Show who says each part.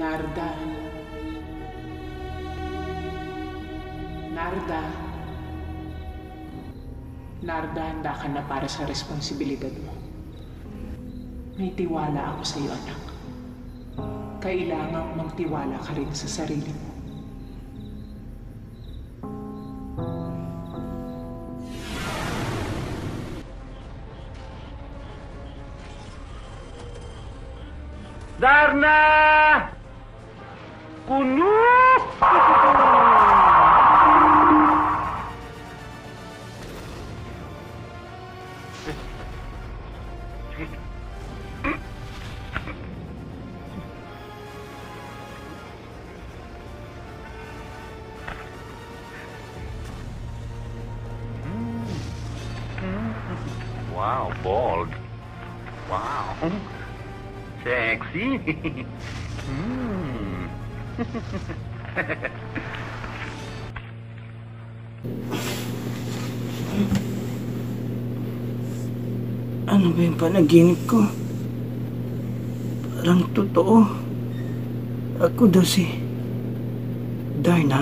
Speaker 1: Narda. Narda. Narda, handa ka na para sa responsibilidad mo. May tiwala ako sa iyo, anak. Kailangang magtiwala ka rin sa sarili mo.
Speaker 2: Darna! Kuno! Wow, bald. Wow. Sexy. Hmm.
Speaker 3: Ano ba yung panaginip ko? Parang totoo. Ako daw si Darna.